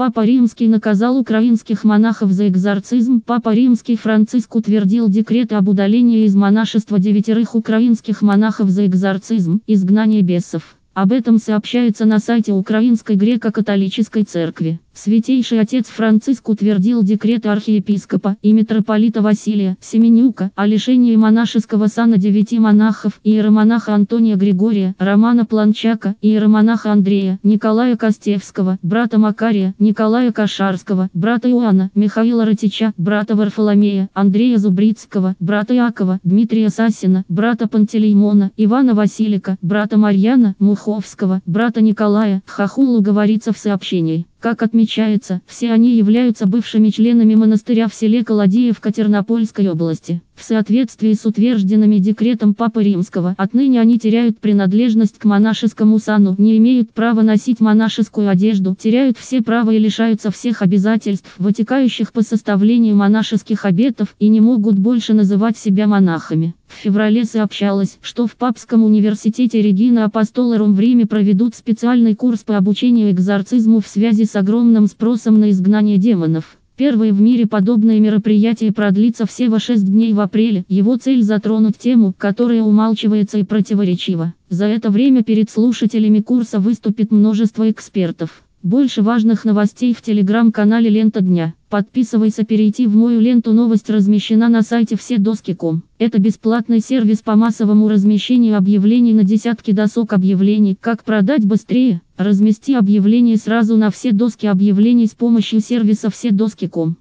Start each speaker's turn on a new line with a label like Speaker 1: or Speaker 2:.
Speaker 1: Папа Римский наказал украинских монахов за экзорцизм. Папа Римский Франциск утвердил декрет об удалении из монашества девятерых украинских монахов за экзорцизм, изгнание бесов. Об этом сообщается на сайте Украинской греко-католической церкви. Святейший отец Франциск утвердил декрет архиепископа и митрополита Василия Семенюка о лишении монашеского сана девяти монахов иеромонаха Антония Григория, Романа Планчака, иеромонаха Андрея, Николая Костевского, брата Макария, Николая Кашарского, брата Иоанна, Михаила Ратича, брата Варфоломея, Андрея Зубрицкого, брата Якова, Дмитрия Сасина, брата Пантелеймона, Ивана Василика, брата Марьяна, Муховского, брата Николая, Хахулу говорится в сообщении. Как отмечается, все они являются бывшими членами монастыря в селе Колодеевка Тернопольской области. В соответствии с утвержденными декретом Папы Римского, отныне они теряют принадлежность к монашескому сану, не имеют права носить монашескую одежду, теряют все права и лишаются всех обязательств, вытекающих по составлению монашеских обетов, и не могут больше называть себя монахами. В феврале сообщалось, что в Папском университете Регина Апостолорум в Риме проведут специальный курс по обучению экзорцизму в связи с огромным спросом на изгнание демонов. Первое в мире подобное мероприятие продлится всего 6 дней в апреле. Его цель затронуть тему, которая умалчивается и противоречива. За это время перед слушателями курса выступит множество экспертов. Больше важных новостей в телеграм-канале Лента Дня. Подписывайся перейти в мою ленту новость размещена на сайте вседоски.ком. Это бесплатный сервис по массовому размещению объявлений на десятки досок объявлений. Как продать быстрее? Размести объявление сразу на все доски объявлений с помощью сервиса вседоски.ком.